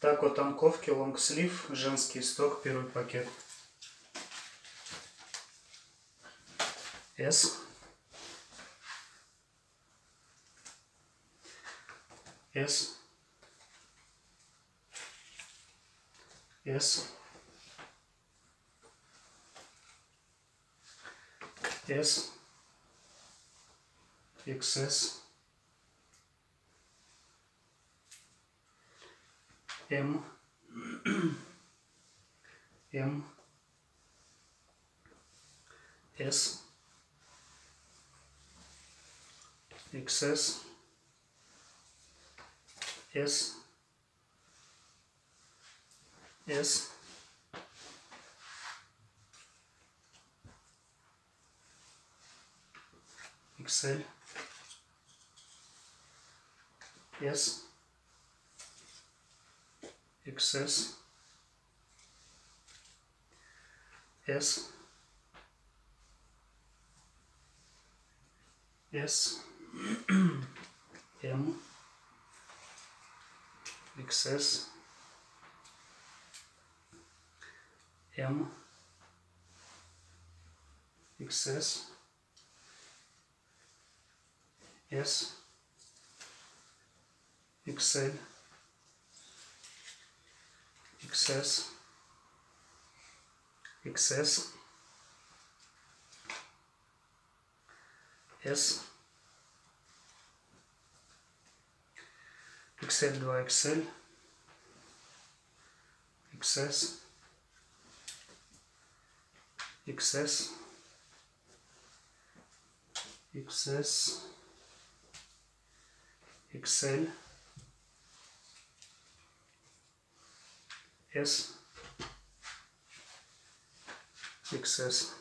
Так, от танковки, лонгслив, женский сток, первый пакет. S. S. S. S. XS. M. M. S. XS. S. S. XL. S. XS. S. S. M. XS. M. XS. S. XL excess. XS. S. XL 2 XL. XS. XS. XS. Excel. S6S